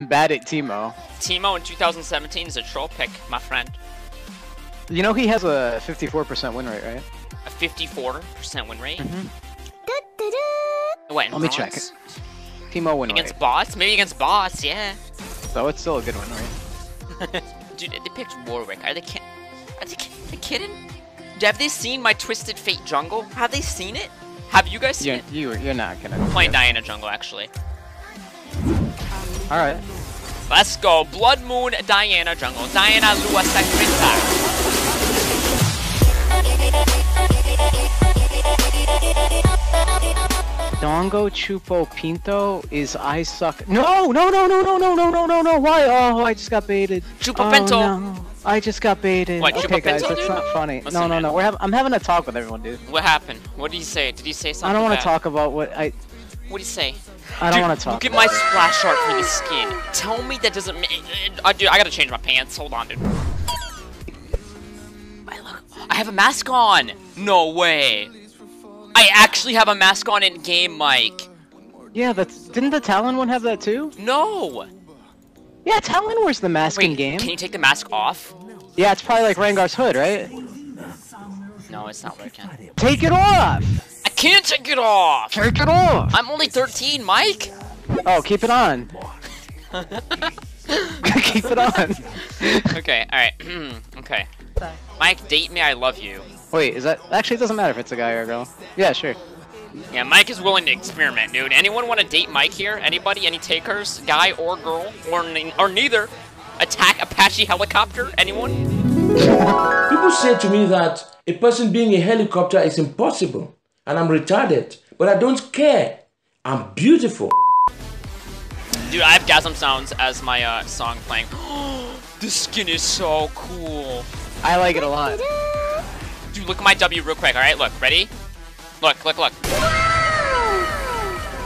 Bad at Teemo. Teemo in 2017 is a troll pick, my friend. You know he has a 54% win rate, right? A 54% win rate. Mhm. What? in Let me check bronze? Teemo win Against rate. bots? Maybe against bots, yeah. So it's still a good win rate. Dude, they picked Warwick. Are they Are they, ki- they kidding? Have they seen my Twisted Fate jungle? Have they seen it? Have you guys seen You're, it? you, you're not gonna. Playing Diana jungle, actually. Alright. Let's go. Blood Moon Diana jungle. Diana Lua Sacrifice. Dongo Chupo Pinto is I suck. No, no, no, no, no, no, no, no, no, no. Why? Oh, I just got baited. Chupa oh, Pinto. No. I just got baited. What, okay, Chupa guys, Pinto, that's dude? not funny. Listen, no, no, no. We're having. I'm having a talk with everyone, dude. What happened? What did he say? Did he say something I don't want to talk about what I. What do you say? I don't want to talk. Look at my splash art for the skin. Tell me that doesn't. I uh, uh, dude, I gotta change my pants. Hold on, dude. I look. I have a mask on. No way. I actually have a mask on in game, Mike. Yeah, that's. Didn't the Talon one have that too? No. Yeah, Talon wears the mask Wait, in game. can you take the mask off? Yeah, it's probably like Rengar's hood, right? No, it's not working. Take it off. I can't take it off. Take it off. I'm only 13, Mike. Oh, keep it on. keep it on. okay, all right. okay. Mike, date me. I love you. Wait, is that actually? It doesn't matter if it's a guy or a girl. Yeah, sure. Yeah, Mike is willing to experiment, dude. Anyone want to date Mike here? Anybody? Any takers? Guy or girl? Or, ne- or neither? Attack Apache helicopter? Anyone? People say to me that a person being a helicopter is impossible and I'm retarded, but I don't care. I'm beautiful. Dude, I have Gasm Sounds as my uh, song playing. this skin is so cool. I like it a lot. Dude, look at my W real quick, alright? Look, ready? Look, look, look.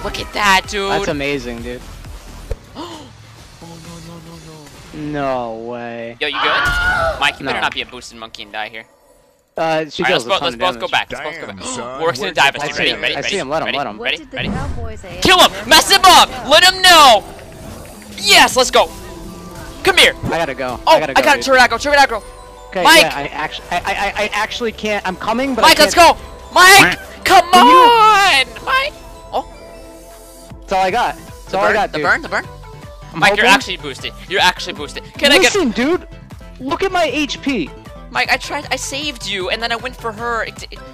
Look at that, dude. That's amazing, dude. oh, no, no, no, no. No way. Yo, you good? Mike, you better not be a boosted monkey and die here. Uh, she Alright, deals let's, bo- let's both go back. Let's both go back. son, Works in where'd the dive. you Ready, I see ready, him. ready, I see him. Let him, let him. Ready, ready. Kill him! Mess him up! Let him know! Yes, let's go! Come here! I gotta go. Oh, I gotta go. I got a dude. Turret Aggro, Turret Aggro! Okay, Mike! Yeah, I actually, I, I, I actually can't. I'm coming, but Mike, let's go! Mike! Come on! Mike! Oh, That's all I got. That's the all I burn, got, the burn, the burn. I'm Mike, you're actually boosted. You're actually boosted. Can I get... Listen, dude. Look at my HP. Mike, I tried, I saved you, and then I went for her.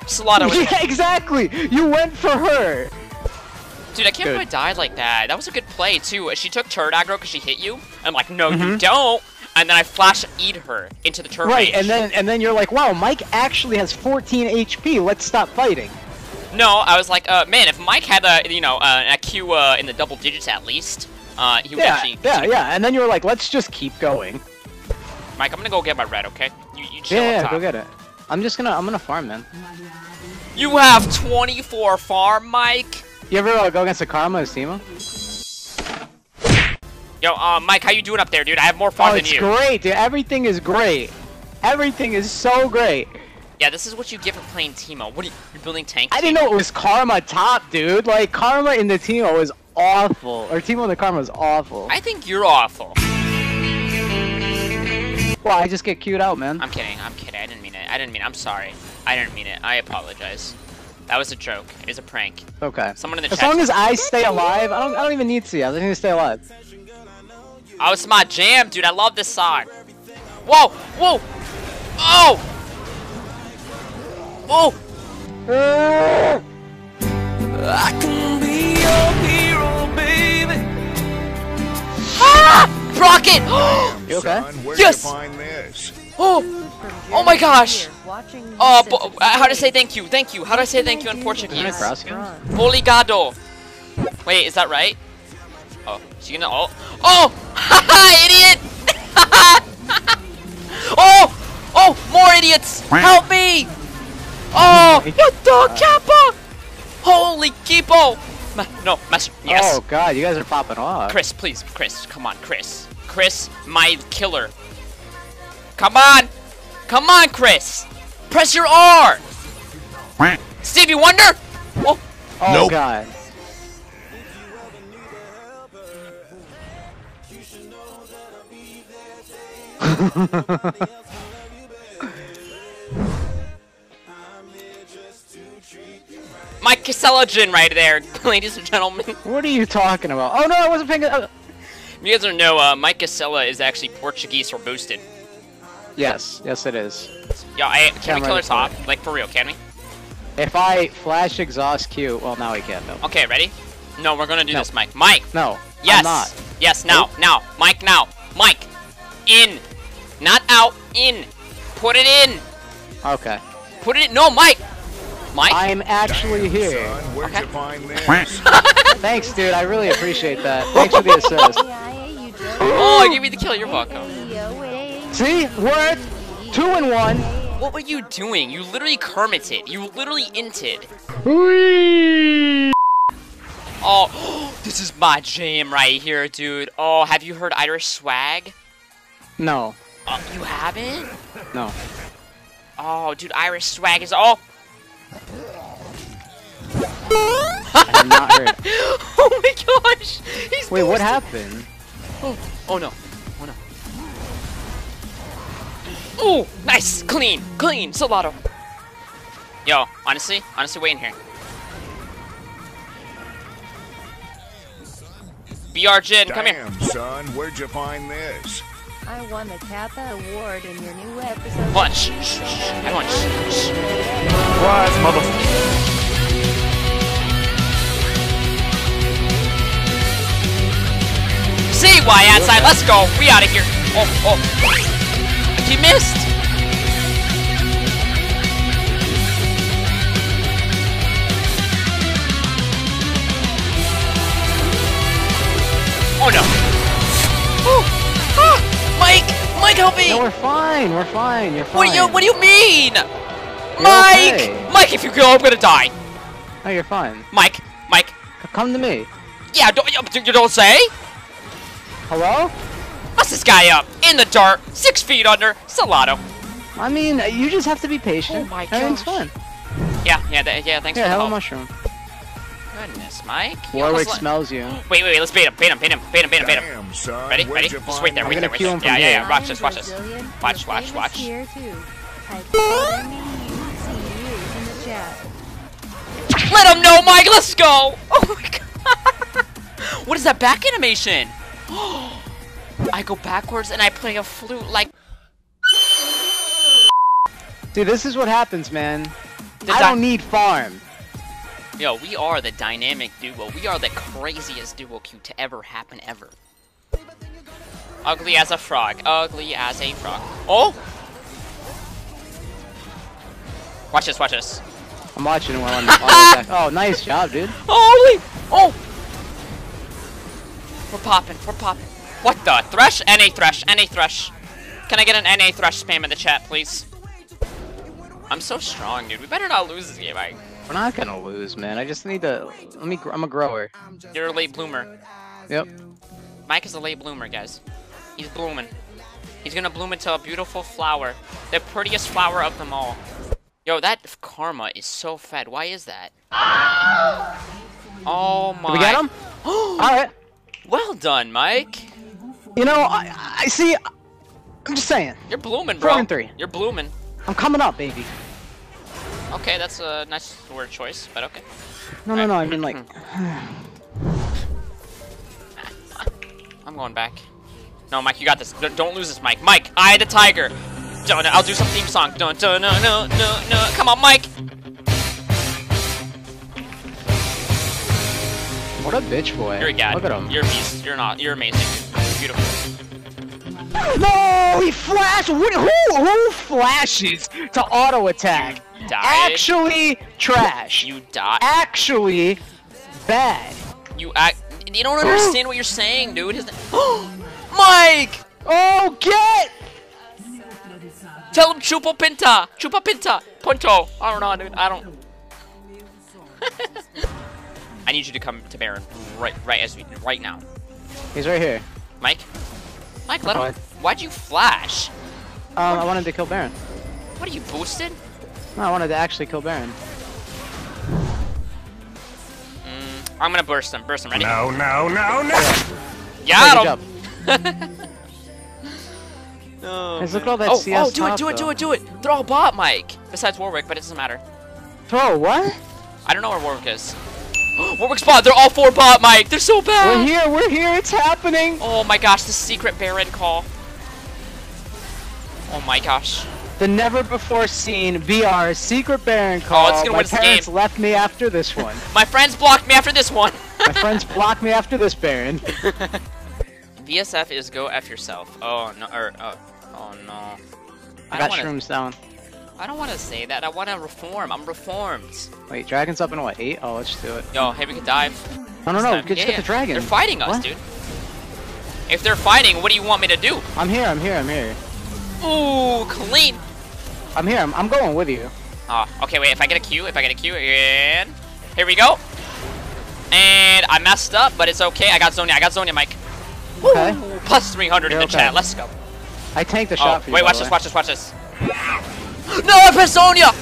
Solana was... yeah, exactly. You went for her. Dude, I can't believe I died like that. That was a good play, too. She took turret aggro because she hit you. I'm like, no, Mm-hmm. you don't. And then I flash eat her into the turret Right, range. and then and then you're like, wow, Mike actually has 14 HP. Let's stop fighting. No, I was like, uh, man, if Mike had a, you know, uh, an IQ uh, in the double digits at least, uh, he would Yeah, actually... yeah, yeah. And then you're like, let's just keep going. Mike, I'm gonna go get my red, okay? You, you chill Yeah, yeah, go get it. I'm just gonna, I'm gonna farm, man. You have 24 farm, Mike. You ever uh, go against a Karma as Teemo? Yo, uh, Mike, how you doing up there, dude? I have more farm Oh, than it's you. great, dude. Everything is great. Everything is so great. Yeah, this is what you get for playing Teemo. What are you, you're building tank I didn't know it was Karma top, dude. Like, Karma in the Teemo was awful. Or Teemo in the Karma was awful. I think you're awful. Well, I just get queued out, man. I'm kidding. I'm kidding. I didn't mean it. I didn't mean it. I'm sorry. I didn't mean it. I apologize. That was a joke. It is a prank. Okay. Someone in the As chat. long as I stay alive, I don't, I don't even need to. I just need to stay alive. Oh, it's my jam, dude. I love this song. Whoa! Whoa! Oh! Whoa! I can be your hero, baby. Ah! Rocket! You okay? Son, Yes! you find this? oh! Oh my gosh! Oh, this bo- since uh, how to it's say thank you? Thank you. How do I say thank you in Portuguese? cross you? Obrigado. Wait, is that right? Oh, is she gonna oh oh haha idiot! oh oh more idiots! Help me! Oh what the kappa! Holy kipo! Ma no, master. Yes. Oh god, you guys are popping off. Chris, please, Chris, come on, Chris. Chris, my killer. Come on! Come on, Chris! Press your R! Stevie Wonder? Oh, Oh Nope. god. Mike Casella Jin right there, ladies and gentlemen. What are you talking about? Oh no, I wasn't paying. You guys don't know, uh, Mike Casella is actually Portuguese for boosted. yes, yes it is. Yeah, I, can we kill this for? Like, for real, can we? If I flash exhaust Q, well now we can though. Okay, ready? No, we're gonna do No. this, Mike. Mike! No, Yes! Yes, now, now. Mike, now. Mike! In! Not out, in! Put it in! Okay. Put it in! No, Mike! Mike? I'm actually here. Son, Okay. you find? Thanks, dude. I really appreciate that. Thanks for the assist. Oh, I oh, gave you the kill, you're welcome. See, worth two and one. What were you doing? You literally Kermited. You literally inted. Oh, this is my jam right here, dude. Oh, have you heard Irish swag? No, Oh, you haven't? no. Oh, dude, Irish swag is all. I have not heard. oh my gosh! He's Wait, what happened? Oh, oh no! Oh no! Oh, nice, clean, clean, Solado. Yo, honestly, honestly, wait in here. BR Jhin, come here. Damn, son, where'd you find this? I won the Kappa Award in your new episode. Punch. Shh, shh, shh. I want. Shh, shh. What, mother... See why outside. Let's go. We out of here. Oh, oh. You missed. Oh no. Mike, Mike, help me. No, we're fine. We're fine. You're fine. What do you What do you mean? Mike, okay. Mike, if you go, I'm gonna die. No, you're fine. Mike, Mike. Come to me. Yeah, don't you, you don't say. Hello? Bust this guy up in the dark, six feet under. Salado. I mean, you just have to be patient. Oh my Everything's gosh. fine. Yeah, yeah, yeah. Thanks Yeah, for the help. mushroom. Goodness, Mike. You Warwick almost smells you. Wait, wait, wait. Let's bait him. Bait him. Bait him. Bait him. Bait him. Bait him. Damn, son, Ready? Ready? Just wait there. find Wait there. gonna Wait there. him Yeah, yeah, yeah. Watch this. Watch this. Watch, your watch, famous watch. Here too. Type in the chat. Let him know, Mike. Let's go. Oh my god. what is that back animation? I go backwards and I play a flute like. Dude, this is what happens, man. The I di- don't need farm. Yo, we are the dynamic duo. We are the craziest duo queue to ever happen ever. Ugly as a frog. Ugly as a frog. Oh! Watch this, watch this. I'm watching while I'm on. Oh, nice job, dude. Holy! Oh! We're popping, we're popping. What the? Thresh? NA Thresh, NA Thresh. Can I get an NA Thresh spam in the chat, please? I'm so strong, dude. We better not lose this game, Mike. We're not gonna lose, man. I just need to. Let me. I'm a grower. You're a late bloomer. Yep. Mike is a late bloomer, guys. He's blooming. He's gonna bloom into a beautiful flower. The prettiest flower of them all. Yo, that karma is so fed. Why is that? Oh my. We get him? All right. Well done, Mike. You know, I, I see. I'm just saying. You're blooming, Four bro. and three. You're blooming. I'm coming up, baby. Okay, that's a nice word choice, but okay. No, no, no. I mean, like. I'm going back. No, Mike, you got this. D- Don't lose this, Mike. Mike, I the tiger. Dun, I'll do some theme song. Dun, dun, no, no, no, no. Come on, Mike. What a bitch boy. You're a god. Look at him. You're a beast. You're not. You're amazing. Beautiful. No, he flashed. Who who flashes to auto attack? Died. Actually, trash. You die. Actually, bad. You act. You don't understand what you're saying, dude. His Mike! Oh, get! Tell him Chupa Pinta! Chupa Pinta! Punto! I don't know, dude. I don't. I need you to come to Baron right, right as we, right now, He's right here. Mike. Mike, let him. Why'd you flash? Um, I wanted to kill Baron. What are you boosted? No, I wanted to actually kill Baron. Mm, I'm gonna burst him. Burst him. Ready? No, no, no, no! Okay, Got good him. job. Oh, Guys, look at all that oh, CS oh, do it, do it, do it, do it. They're all bot, Mike. Besides Warwick, but it doesn't matter. Throw what? I don't know where Warwick is. Warwick's bot. They're all four bot, Mike. They're so bad. We're here, we're here, it's happening! Oh my gosh, the secret Baron call. Oh my gosh. The never before seen VR secret Baron call. Oh, it's gonna My win parents game. left me after this one. My friends blocked me after this one. My friends blocked me after this Baron. VSF is go F yourself. Oh no, or, uh, oh no. I I got wanna, shrooms down. I don't want to say that. I want to reform. I'm reformed. Wait, dragon's up in what, 8? Oh, let's do it. Yo, hey, we can dive. No, no, no, time. get, Yeah, get yeah. the dragon. They're fighting us, What? dude. If they're fighting, what do you want me to do? I'm here, I'm here, I'm here. Ooh, clean. I'm here, I'm, I'm going with you. Oh, okay, wait, if I get a Q, if I get a Q, and here we go. And I messed up, but it's okay. I got Zhonya, I got Zhonya, Mike. Okay. Ooh, plus 300 in You're the okay. chat, let's go. I tanked the Oh, shot for you. wait, watch this, watch this, watch this. No, I pressed Zhonya!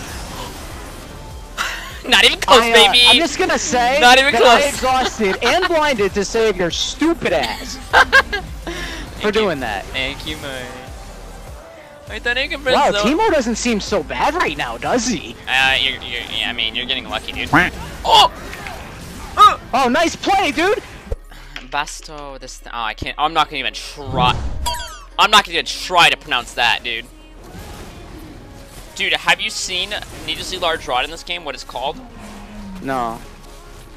Not even close, I, uh, baby! I'm just gonna say Not even that I close. exhausted and blinded to save your stupid ass for doing that. Thank you, man. I thought I could Wow, Zhonya. Teemo doesn't seem so bad right now, does he? Uh, you're, you're, yeah, I mean, you're getting lucky, dude. Oh! Oh, nice play, dude! Basto, this. Th oh, I can't. I'm not gonna even try. I'm not gonna even try to pronounce that, dude. Dude, have you seen Needlessly Large Rod in this game? What it's called? No.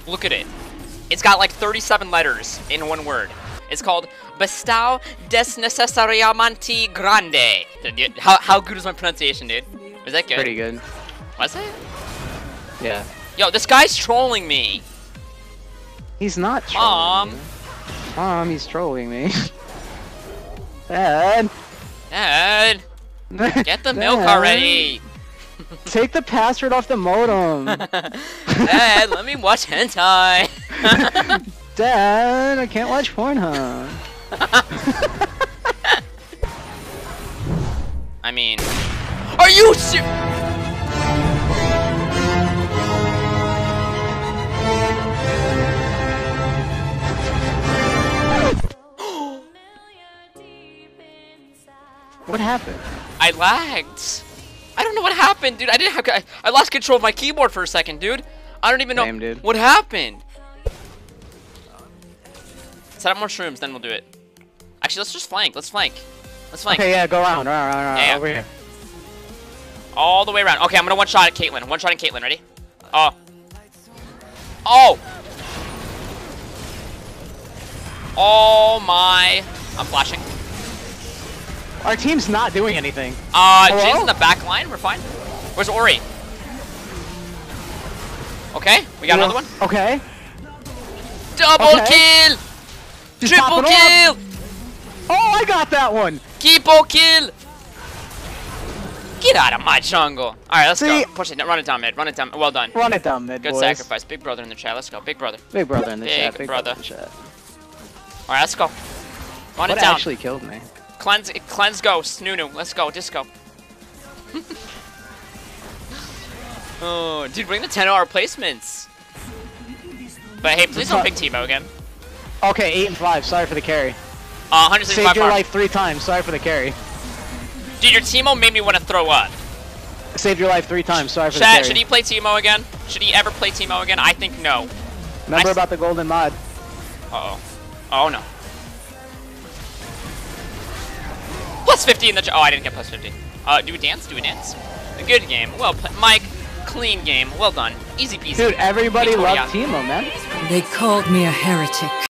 Look at it. It's got like 37 letters in one word. It's called Bastao desnecessariamente grande. Dude, How, how good was my pronunciation, dude? Was that good? Pretty good. Was it? Yeah. Yo, this guy's trolling me. He's not trolling Mom. you. Mom, he's trolling me. Dad. Dad, get the milk already. Take the password off the modem. Dad, let me watch hentai. Dad, I can't watch Pornhub. I mean, are you ser- What happened? I lagged. I don't know what happened, dude. I didn't have. I, I lost control of my keyboard for a second, dude. I don't even know what happened. Set up more shrooms, then we'll do it. Actually, let's just flank. Let's flank. Let's flank. Okay, yeah, go around, around, around, around Yeah, yeah. over here. All the way around. Okay, I'm gonna one shot at Caitlyn. One shot at Caitlyn. Ready? Oh. Oh. Oh my. I'm flashing. Our team's not doing anything. Uh, Hello? Jhin's in the back line. We're fine. Where's Ori? Okay, we got Yeah. another one. Okay. Double Okay. kill! Triple kill! Oh, I got that one. Keepo kill! Get out of my jungle. Alright, let's See- go. Push it. Run it down mid. Run it down. Well done. Run it down, mid Good boys. sacrifice. Big brother in the chat. Let's go. Big brother. Big brother in the Big chat. Big brother. brother. in the chat. Alright, let's go. Run What it down. actually killed me? Cleanse, cleanse ghost. Nunu. Let's go. Disco. oh, dude, bring the 10 hour placements. But hey, please don't pick Teemo again. Okay, eight and five. Sorry for the carry. Uh, 165 Saved your life three times. Sorry for the carry. Dude, your Teemo made me want to throw up. Saved your life three times. Sorry for the Chat, carry. should he play Teemo again? Should he ever play Teemo again? I think no. Remember I- about the golden mod? Uh oh. Oh no. Plus 50 in the. ch- Oh, I didn't get plus 50. Uh, do a dance? Do a dance? A good game. Well played. Mike, clean game. Well done. Easy peasy. Dude, everybody Victoria. loved Teemo, man. They called me a heretic.